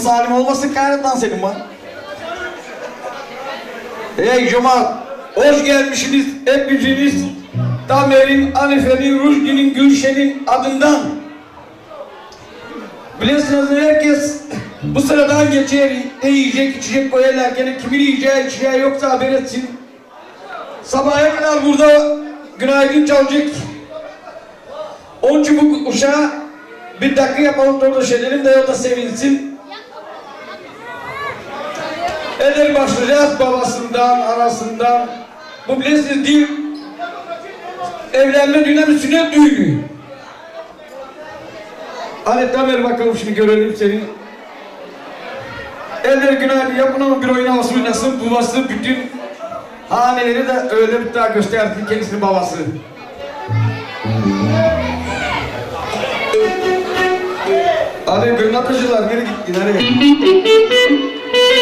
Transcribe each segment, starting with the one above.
Salim olmasın kaynatan senin var. Hey Cemal, hoş gelmişsiniz hepiniz. Tamer'in, Anife'nin, Rüşdi'nin, Gülşen'in adından. Bilirsiniz herkes bu sıradan geçer, ne yiyecek, içecek koyarlarken kimin yiyeceği, içeceği yoksa haber etsin. Sabaha kadar burada günaydın çalacak. Onun için bu uşağa bir dakika yapalım da orada şeylerim de orada sevinsin. Başlayacağız babasından, arasından. Bu bilirsiniz değil. Evlenme düğünü sünnet düğünü. Hadi Tamer bakalım şimdi görelim seni. Eder günaydın yapın ama bir oynaması oynasın. Babası bütün haneleri de öyle bir daha gösterdi kendisinin babası. Hadi gırnatacılar geri gitti nereye?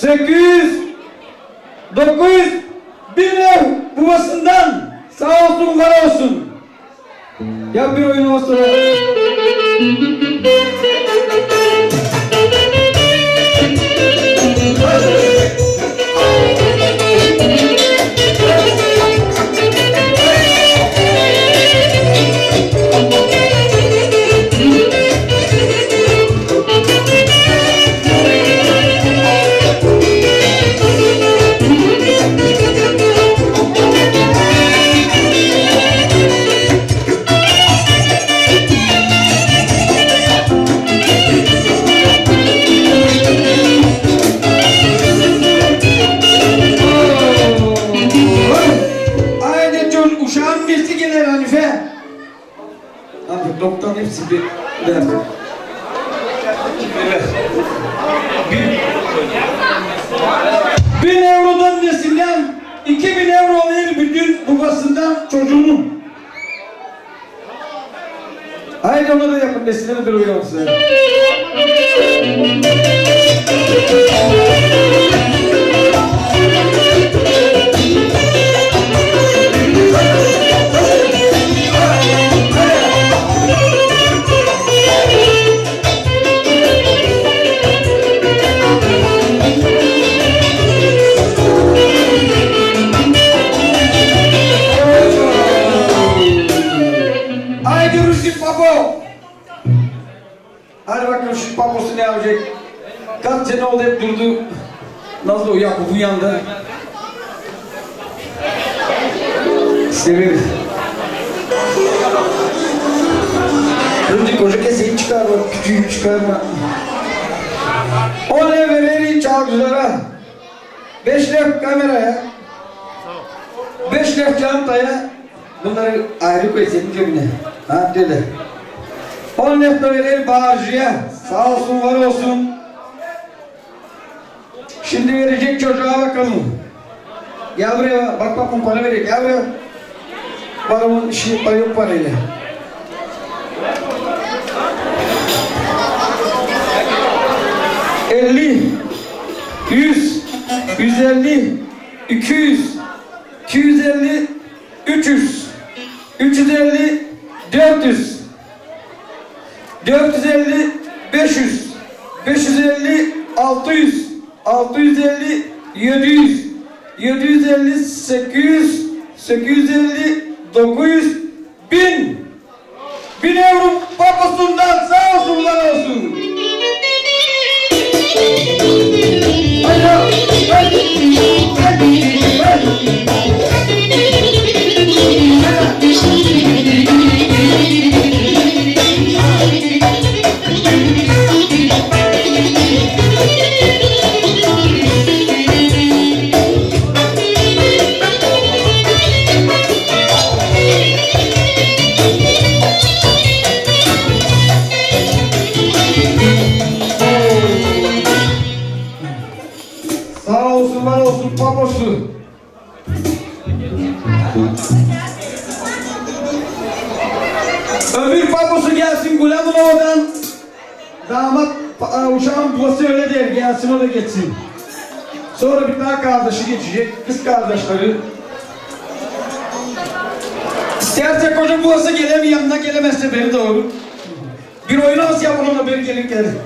800 900 bin lira babasından sağ olsun var olsun. Ya bir oyun olsun. Der. Bin, eurodan nesinden iki bin euro alır bütün babasından çocuğunun. Haydi onu da yapın nesline bir size. O Yakup uyandı? Severiz. Önce Koca keseyi çıkarma, küçüğü çıkarma. On evleri çalgılara, beş lef kameraya, beş lef çantaya, bunları ayrı koy senin cebine. Ha dede. On lef de verir bağırcıya, sağ olsun var olsun. Şimdi verecek çocuğa bakalım. Gel buraya, bak bak para verecek, gel buraya. Paramın işi yok parayla. Elli, yüz, yüz elli, iki yüz, iki yüz elli, üç yüz, üç yüz elli, dört yüz, dört yüz elli, beş yüz, beş yüz elli, altı yüz, altı yüz elli, yedi yüz, yedi yüz elli, sekiz yüz, sekiz yüz elli, dokuz yüz, bin, bin euro babasından sağ olsunlar olsun. Sağ uşağın babası öyle der gelsin o da geçsin. Sonra bir daha kardeşi geçecek, kız kardeşleri. İsterse koca babası gelir yanına gelemezse beni doğru. Bir oyun havası yapın ona beri gelin gelin.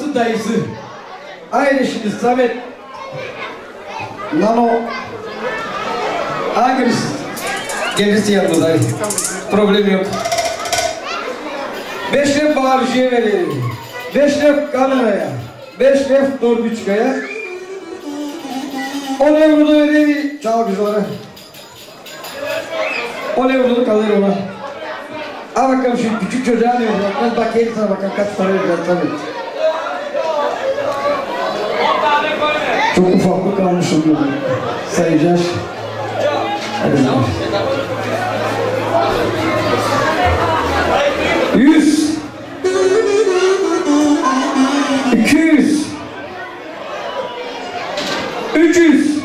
Babası dayısı. Aynı şimdi Samet. Nano. Hangimiz? Gerisi yanında dayı. Problem yok. Beş lef bağırıcıya verelim. Beş lef kameraya. Beş lef Dorbiçka'ya. On da verelim çalgıcılara. On da kalır ona. Al bakalım şu küçük çocuğa ne olacak? Bakayım sana bakalım kaç para verecek tabii. Çok ufaklık kalmış oluyor. Sayacağız. Hadi. Yüz. İki yüz. Üç yüz.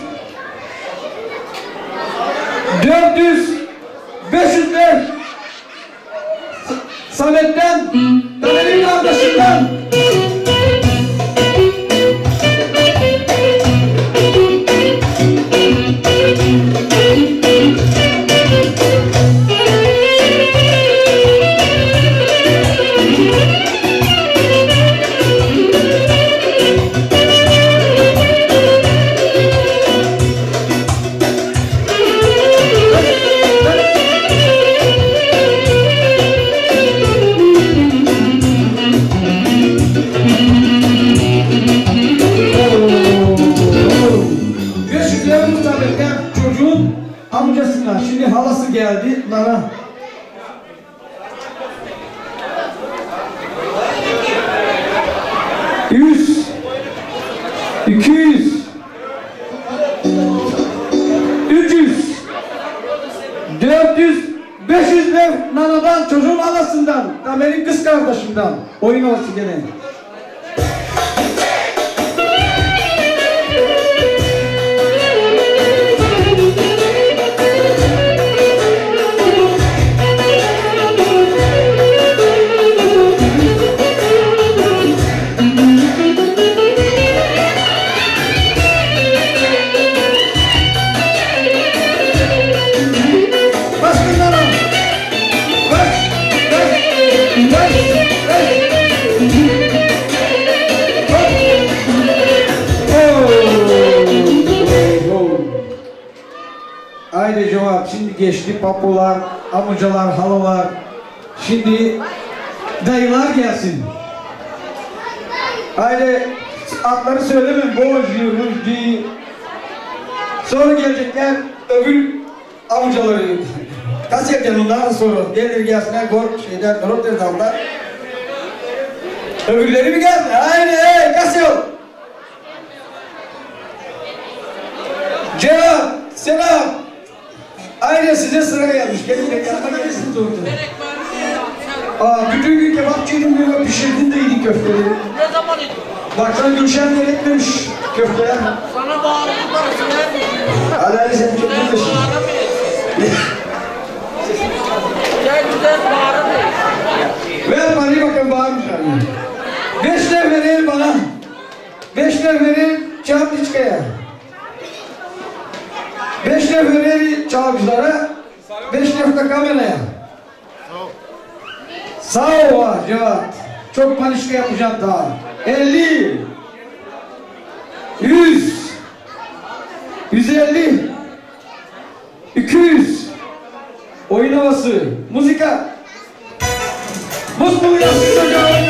Dört yüz. Beş yüzler. Samet'ten, Tamer'in kız kardeşinden. Oyun olsun gene. Geçti papular, amcalar, halalar. Şimdi dayılar gelsin. Haydi adları söylemem. Boğazcı, Rüzdi. Sonra gelecekler öbür amcaları. Kasetten ondan sonra gelir gelsinler Gor şeyden Rotterdam'dan. Öbürleri mi geldi? Haydi hey Kasyo. Cevap, selam. Ayrıca size sıra gelmiş. Gelin de yanına gelirsiniz orada. Aa, bütün gün kebapçıydım diyor, pişirdin de yedik köfteleri. Ne zaman idin? Baksan Gülşen de etmemiş köfteler. Sana bağırdık parası vermiyor. Alali sen çok bağıramıyorum. Gel güzel bağıramıyor. Ver parayı bakın bağırmış abi. Beş lira verir bana. Beş lira verir Çağatlıçka'ya. Beş lira verir Çağatlıçlara. Beş da kameraya. Sağ ol ha Cevat. Çok panişka yapacağım daha. Elli. Yüz. Yüz elli. İki yüz. Oyun havası. Muzika. Mutlu uyansın çocuğa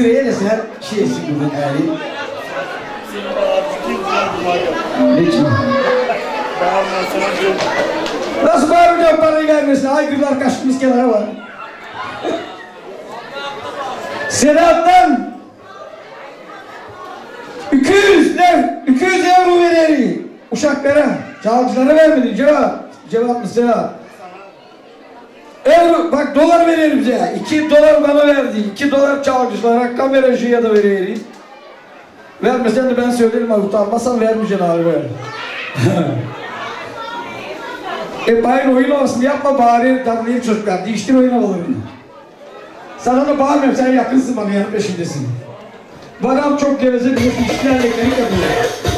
Sıraya da sen şeysin burada yani. Niçin? Nasıl bağıracağım parayı vermesin? Aygırlar kaçmış kenara var. Sedat'tan 200 ne? 200 euro vereri. Uşaklara, çalgıcılara vermedin cevap. Cevap mı Sedat? Euro, bak dolar verelim bize. 2 dolar bana verdi. 2 dolar çalgıcılara, kameracıya da vereyim. Vermesen de ben söylerim abi. Utanmasan vermeyeceksin abi. e bayın oyun olsun yapma bari tanrıyım çocuklar. Değiştir oyun havalarını. Sana da bağırmıyorum sen yakınsın bana yanı peşindesin. Bu adam çok geveze bir işlerle yapıyor.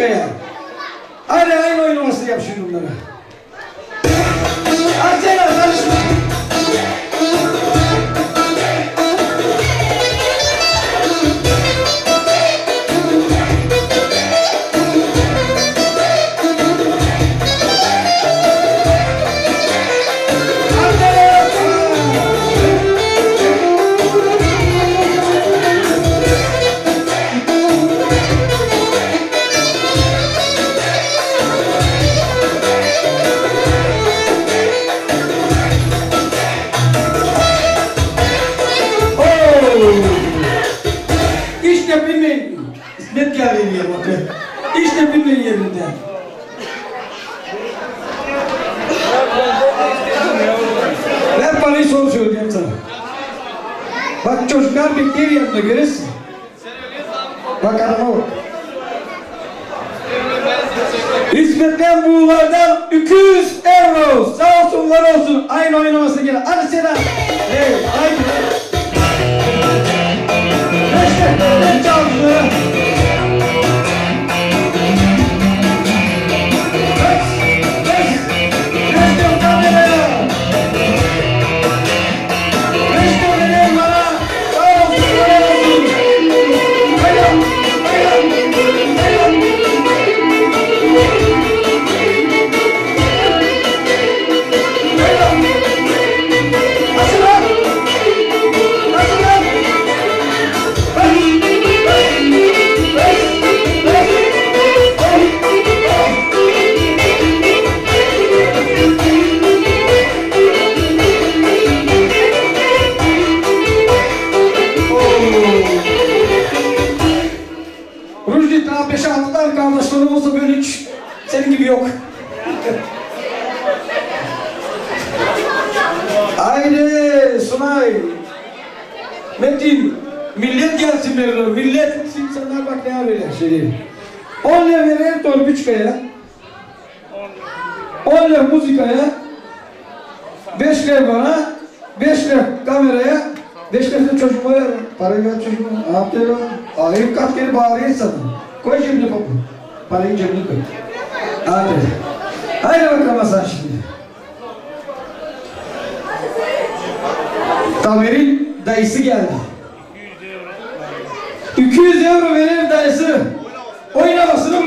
quem é? Kardeşlerim olsa böyle hiç senin gibi yok. Haydi Sunay. Metin. Millet gelsin derler. Millet. İnsanlar bak ne yapıyorlar şey. 10 lira verir torpil çıkaya. 10 lira müzikaya. 5 lira bana. 5 lira kameraya. 5 lira da çocuğuma ver. Parayı ver çocuğuma. Ne yaptın o? Ayıp kat geri bağırıyor sana. Koy cebine papu. Parayı cebine koy. Hadi. Haydi bakalım Hasan şimdi. Tamer'in dayısı geldi. 200 euro verir dayısı. Oynamasını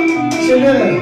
şeyler.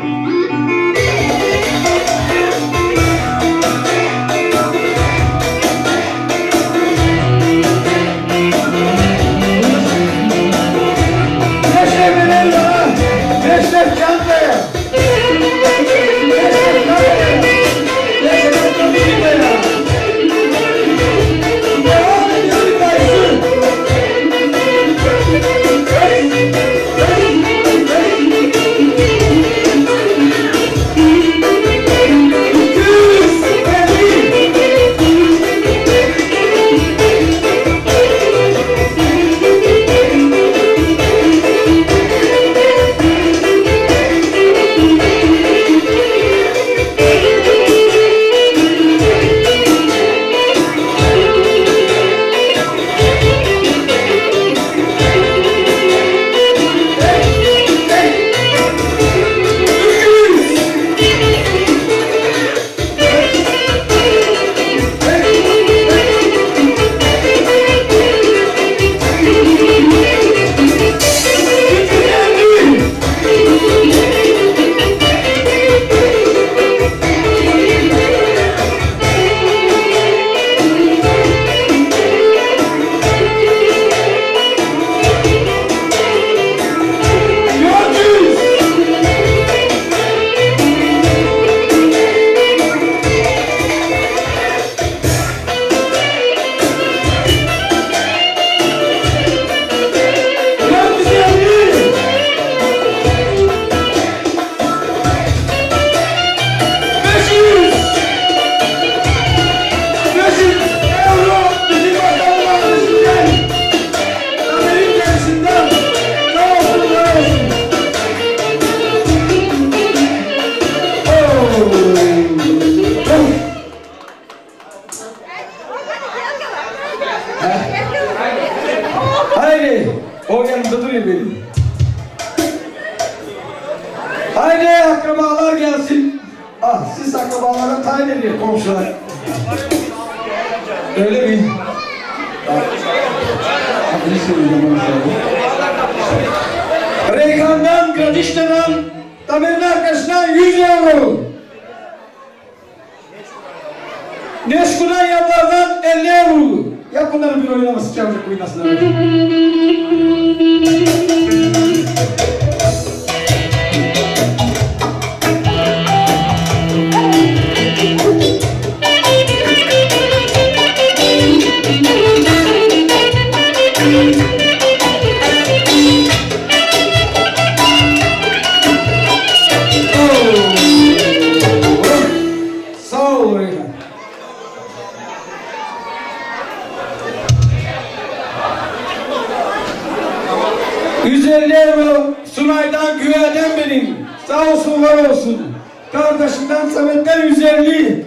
Sağ olsun. Kardeşimden Samet'ten 150.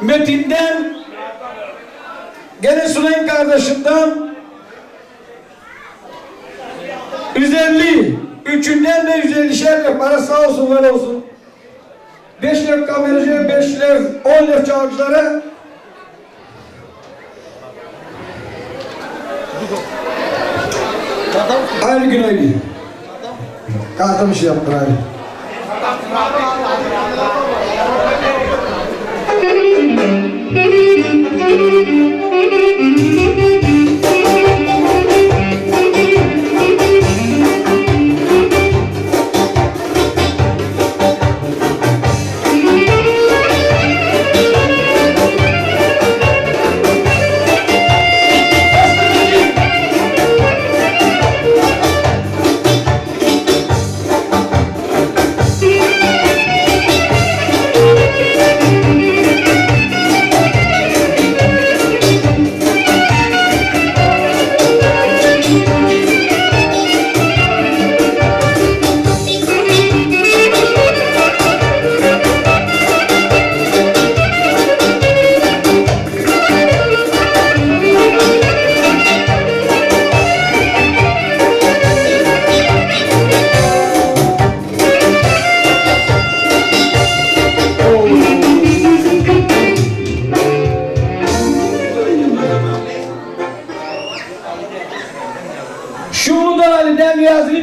Metin'den gene Sunay'ın kardeşimden 150. Üçünden de 150 şer para sağ olsun var olsun. 5 lira kameracıya 5 lira 10 lira çalgılara Aynı gün काटम से अपराई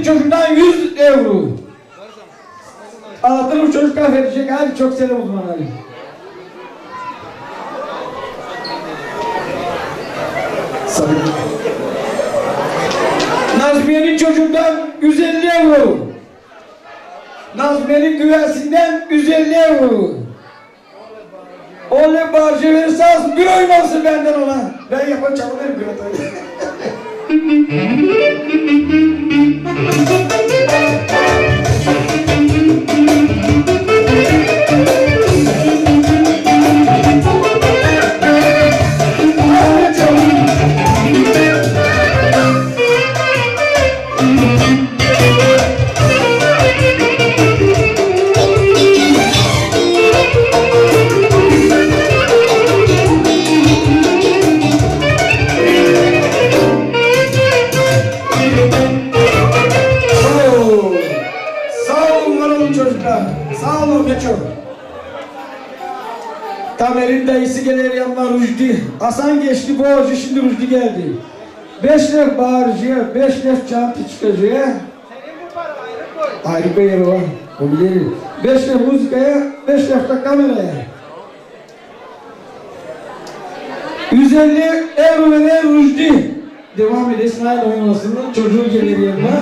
Çocuğundan 100 euro. Anlatırım çocuklar verecek. Hadi çok selam uzman. Sarı. Nazmiye'nin çocuğundan 150 euro. Nazmiye'nin güvesinden 150 euro. Oley barcı verirse az bir oynarsın benden ona. Ben yapacağım bir Thank you. Tamer'in dayısı gelir yanına Rüjdi. Hasan geçti borcu şimdi Rüjdi geldi. Beş lef bağırıcıya, beş lef çantı çıkacıya. Ayrı bir yeri var. O bilir. Beş lef müzikaya, beş lef de kameraya. 150 euro veren Rüjdi. Devam edelim. İsmail oynamasının çocuğu gelir yanına.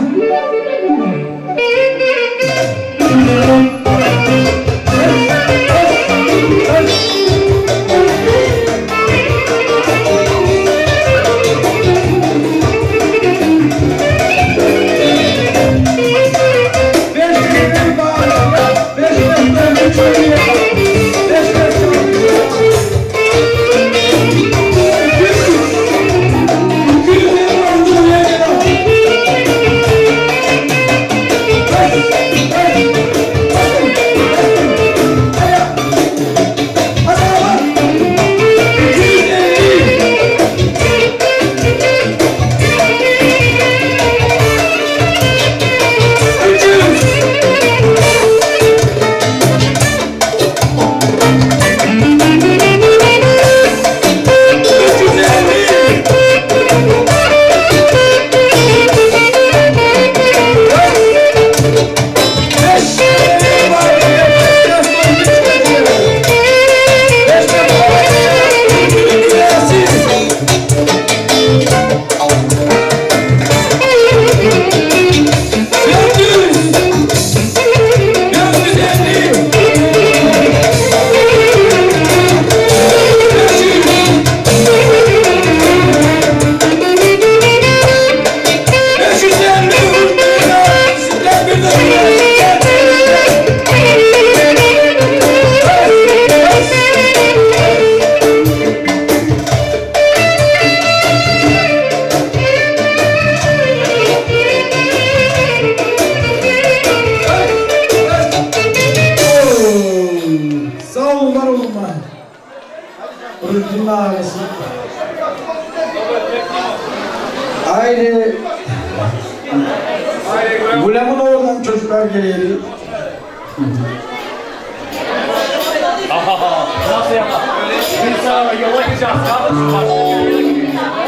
Sana yola gideceğiz.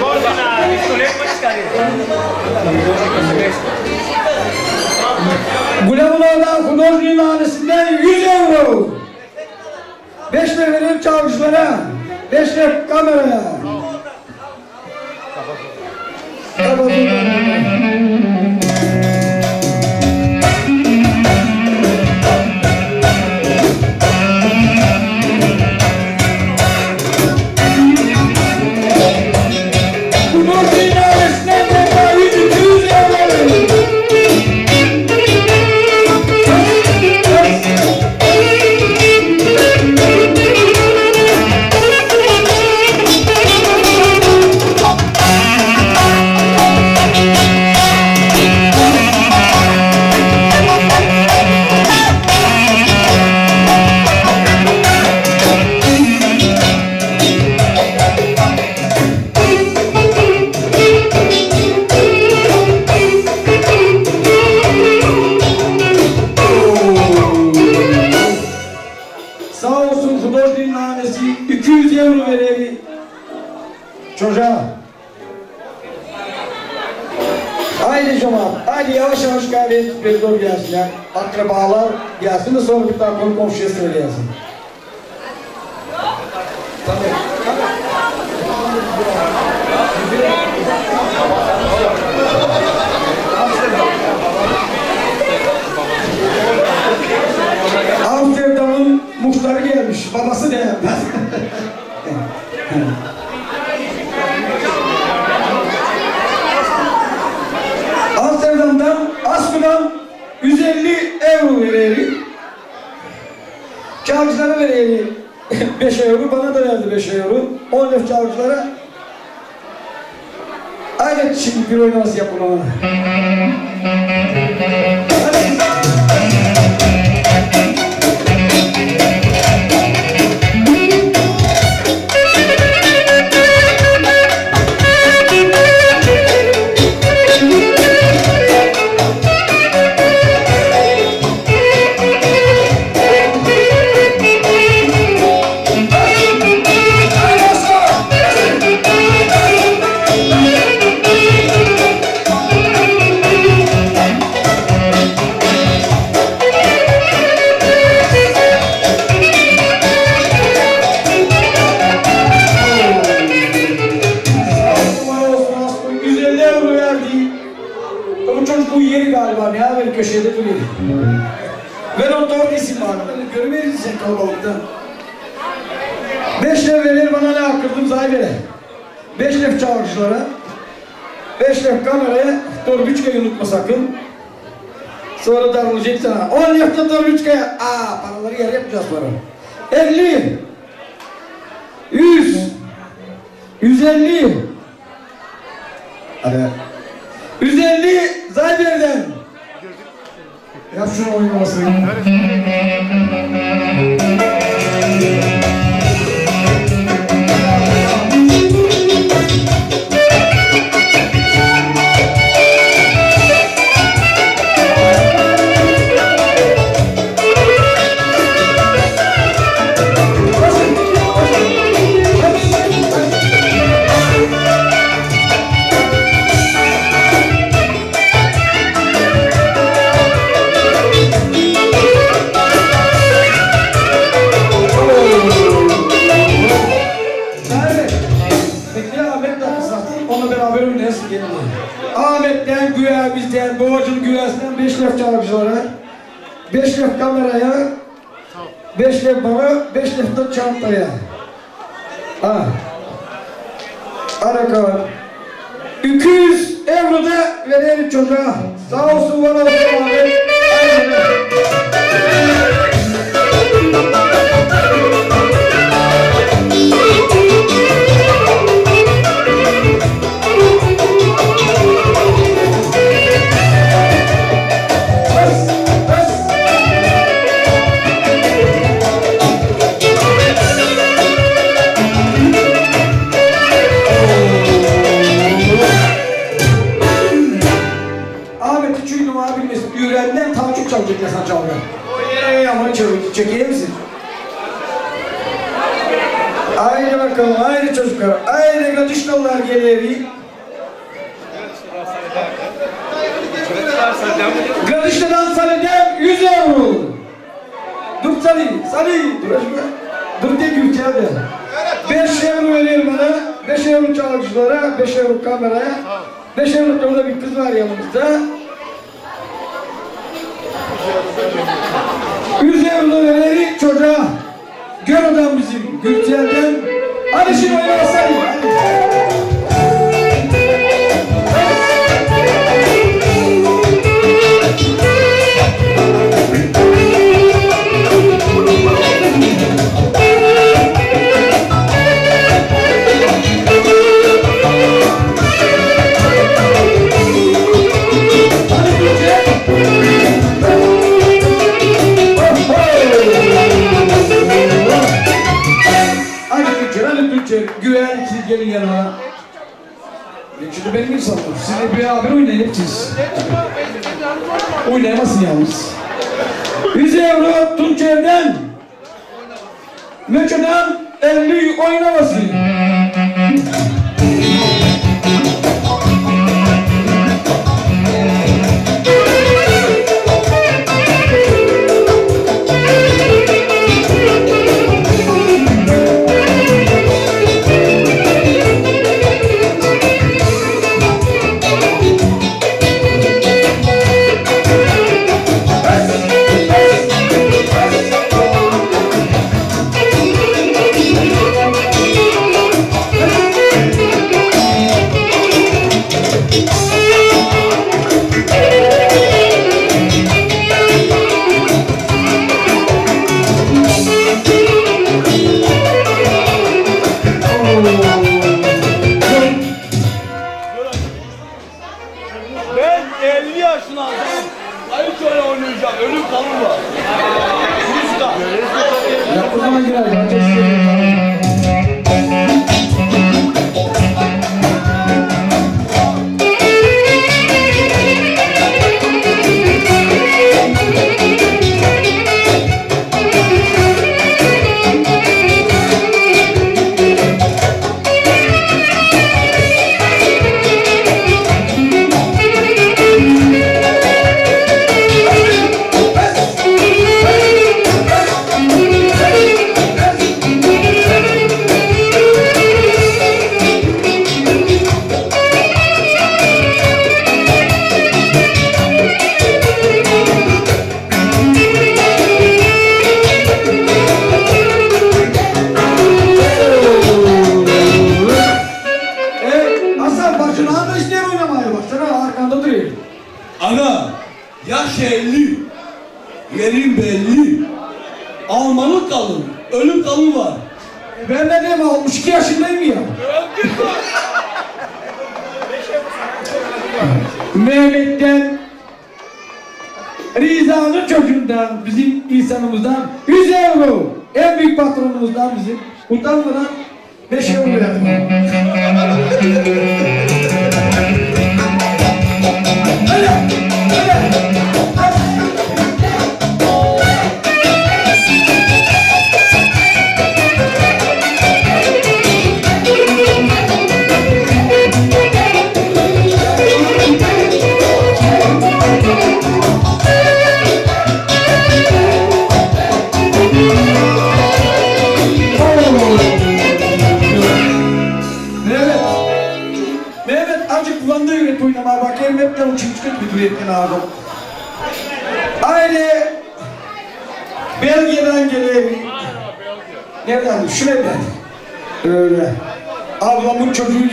Gol bana. Pistolет mi çıkarıyor? Gulem'in oğlan Kudozlu'nun ailesinden 100 euro. 5 lira verir çavuşlara. 5 lira kameraya. Kudozlu'nun vereyim 5 euro bana da verdi 5 euro. 10 lef çağırdılara Hayret şimdi bir oynaması yapın ona. a üç kere. Aa paraları yere yapacağız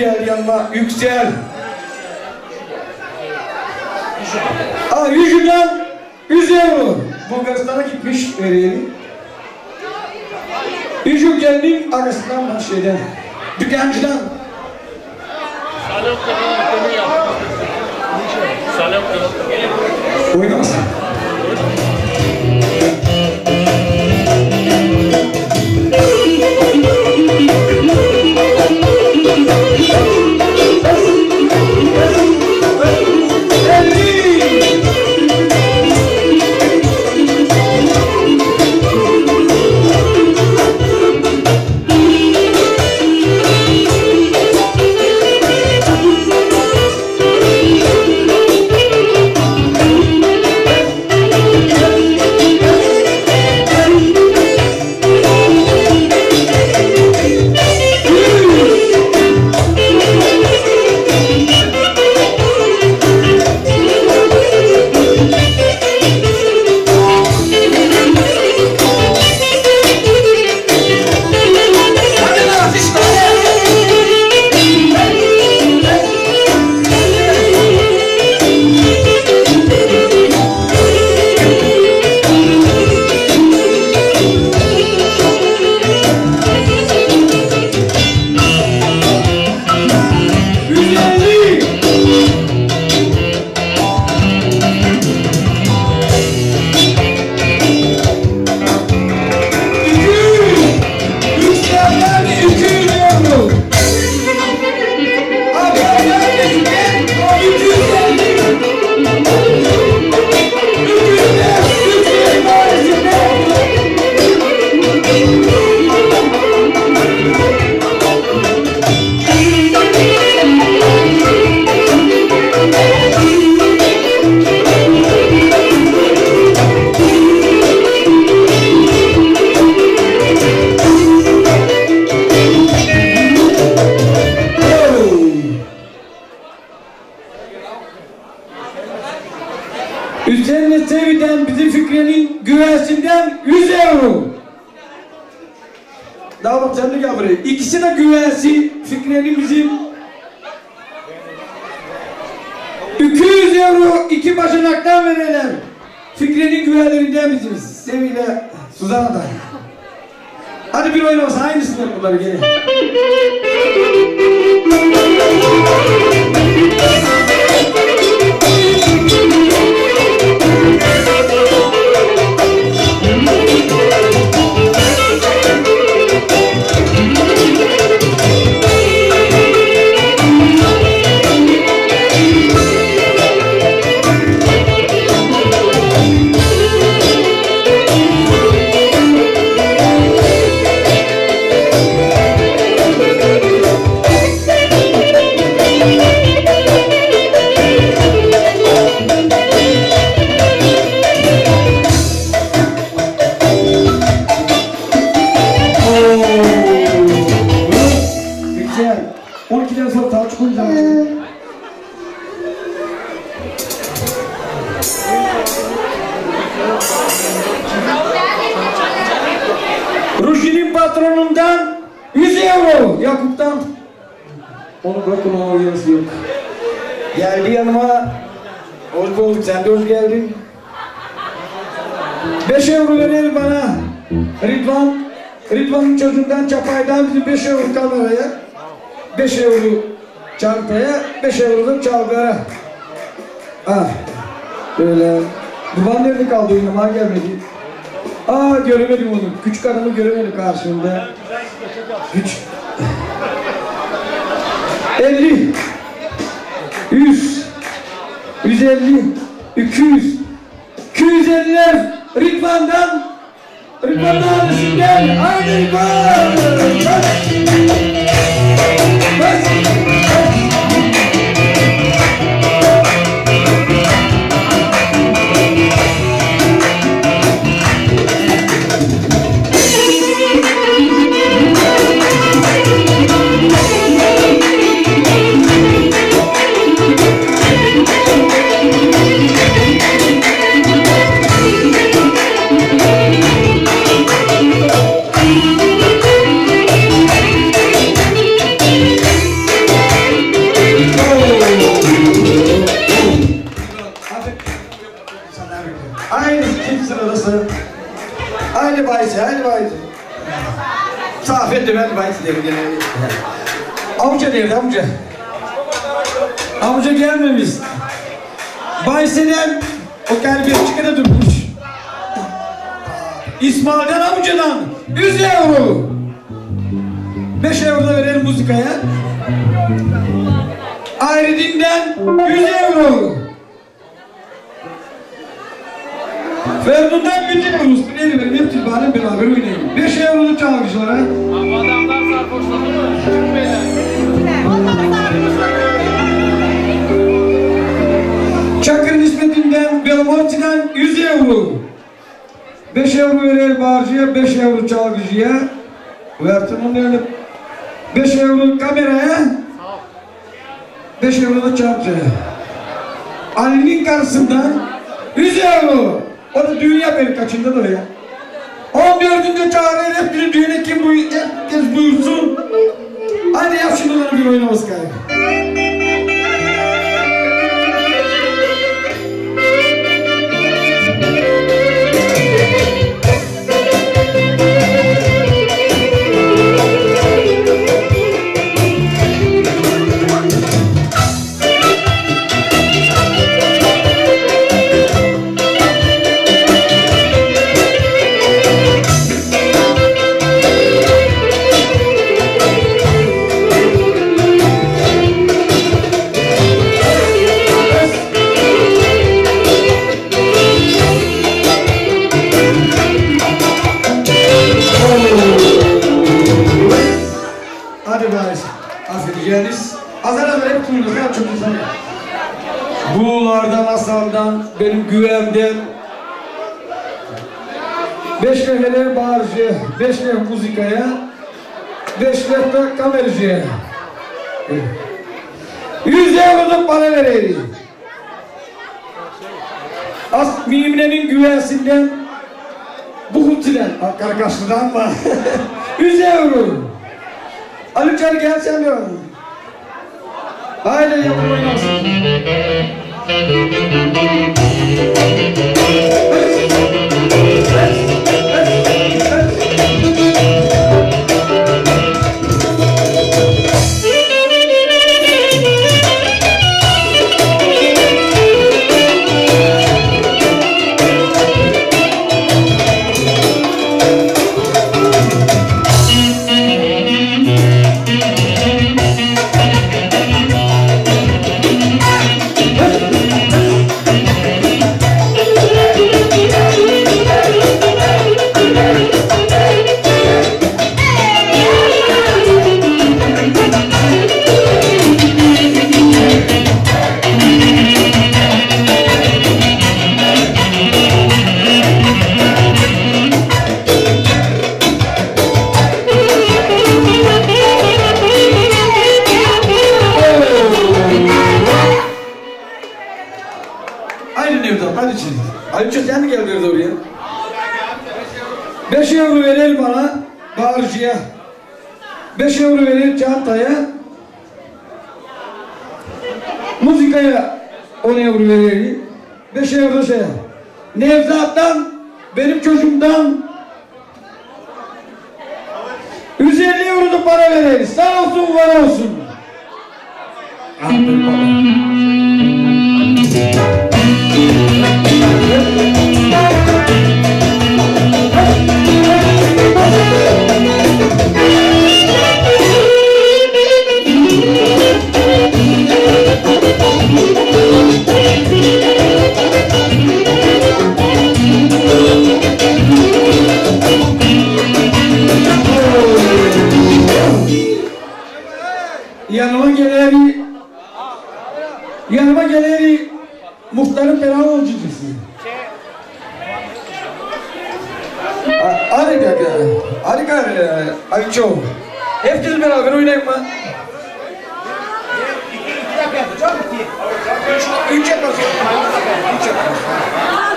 gel yanıma yüksel. Aa, yüzünden 100 euro. Bulgaristan'a gitmiş verelim. Yüzünden arasından şeyden, dükkancıdan. Salam kalan Oynamaz. Onu bakın o yazısı yok. Geldi yanıma. Hoş bulduk. Sen de hoş geldin. 5 euro verir bana. Ridvan. Ridvan'ın çocuğundan Çapay'dan bizim 5 euro kameraya. 5 euro çantaya, 5 euro da çalgara. Ah. Böyle. Ridvan nerede kaldı yanıma gelmedi. Aa göremedim onu. Küçük adamı göremedim karşımda. Güç. 50 100 150 200 250'ler Rıdvan'dan Rıdvan'ın ailesinden Haydi Rıdvan! Bas! Derim gene. Amca derdi amca. Amca gelmemiş. Bayisi'den o terbiyesçikede durmuş. İsmail'den amcadan 100 euro. 5 euro da verelim müzikaya. Ayrıdinden 100 euro. Ferdun'dan 100 euro. Üstüne verin. Hepsi bana beraber oynayın. 5 euro çalgıcılara. Adamlar sarhoşladı mı? Beyler. Çakır nispetinden Belmonti'den 100 euro. 5 euro verir bağırcıya, 5 euro çalgıcıya. Vertin'in öyle 5 euro kameraya. 5 euro da çarpıcıya. Ali'nin karşısından 100 euro. Da düğün yapıyor kaçında da ya. 14'ünde çağırıyor hepsini düğüne kim bu herkes buyursun. Hadi yap şimdi onları bir oynaması galiba. Asaldan, benim güvemden. Beş lefele bağırıcı, beş lef muzikaya, beş de kameracıya. Yüz euro da para vereyim. As mimlenin güvensinden bu hutilen, karkaşlıdan mı? Yüz euro. Ali Can gel sen de. Haydi yapın oynarsın. Aynı Muhtarın ferahı olcucusu. Harika, harika, Ayço. Hepiniz beraber oynayın mı? Üç yapmasın. Üç yapmasın.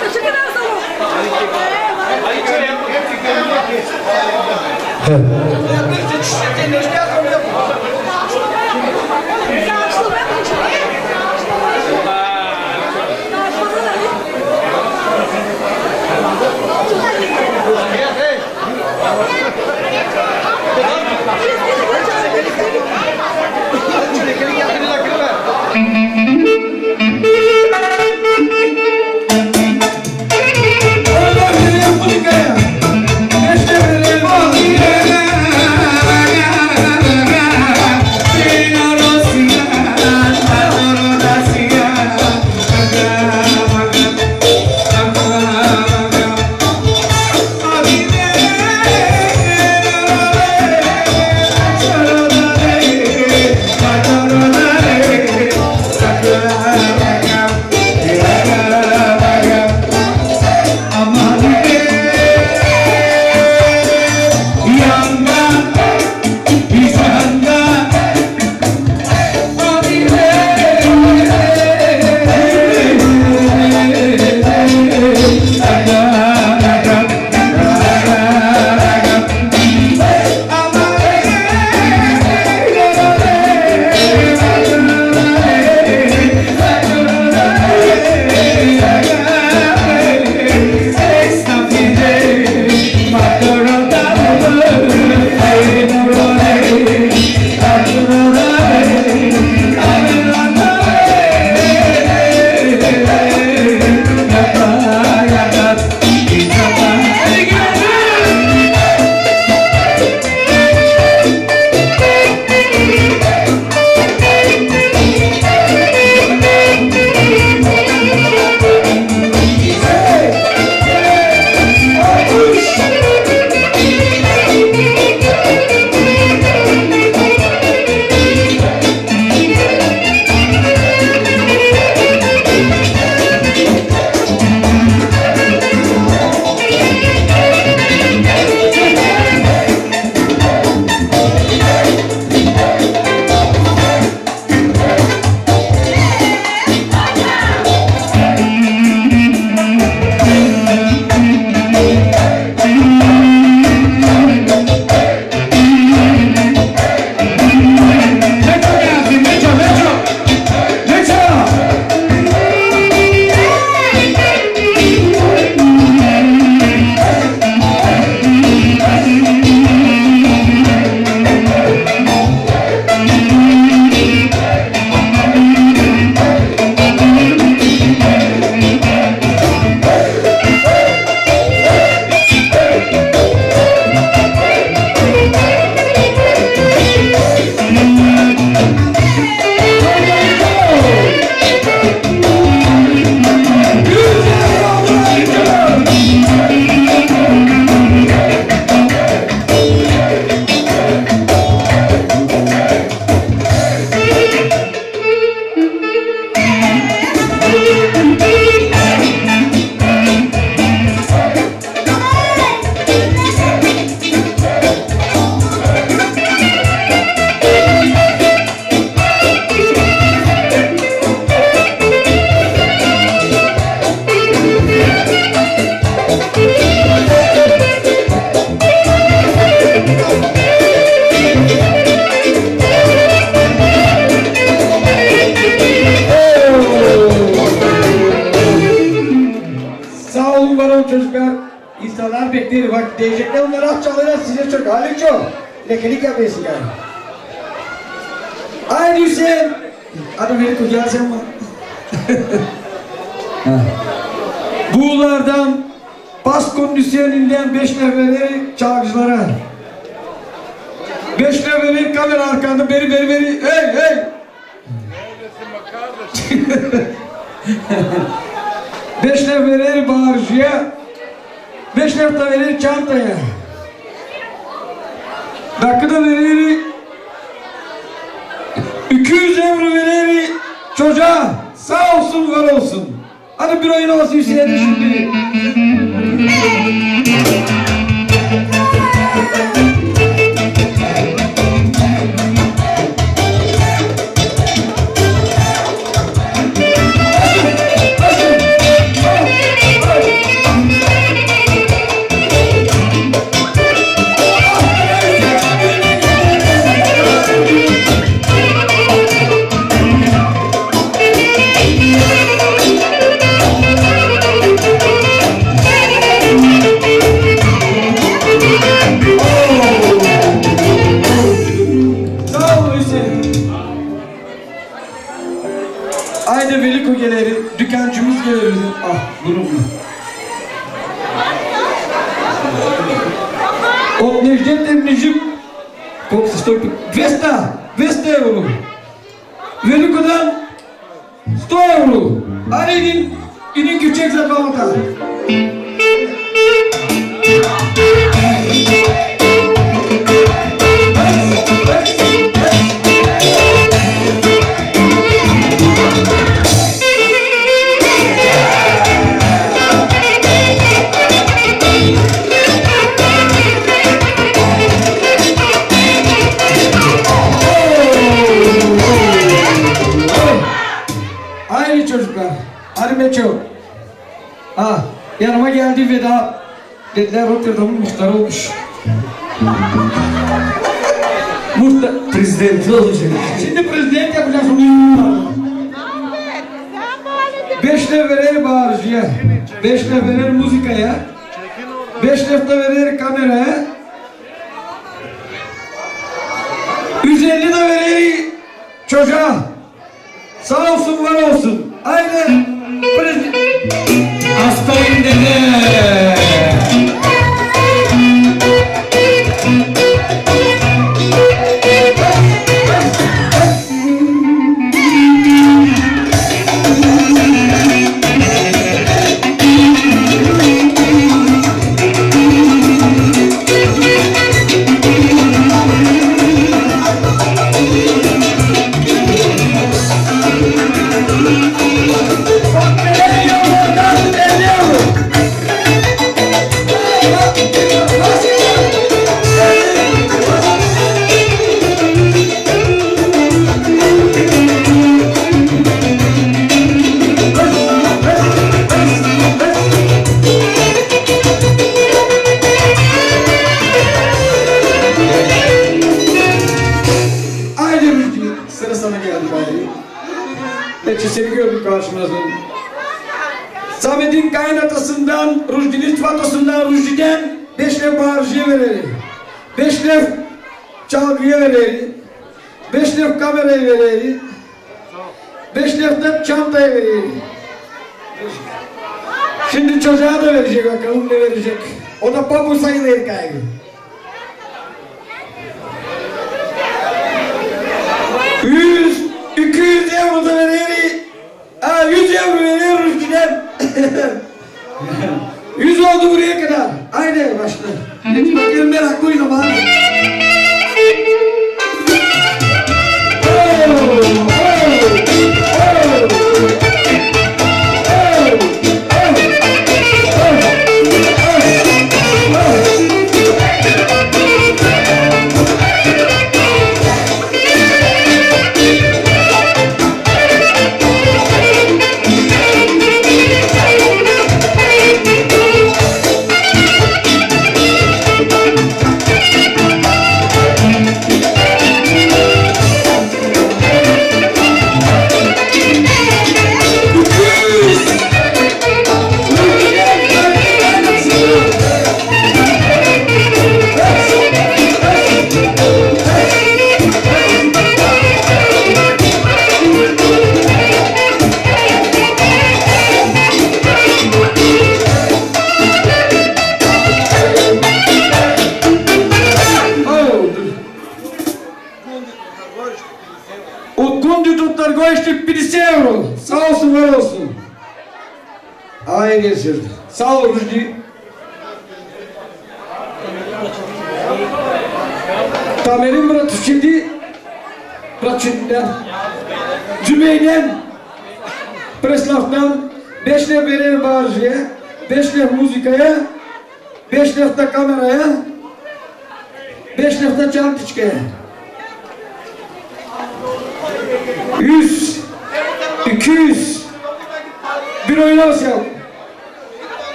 Teşekkür ederim sana. Yapmayın,